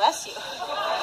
bless you.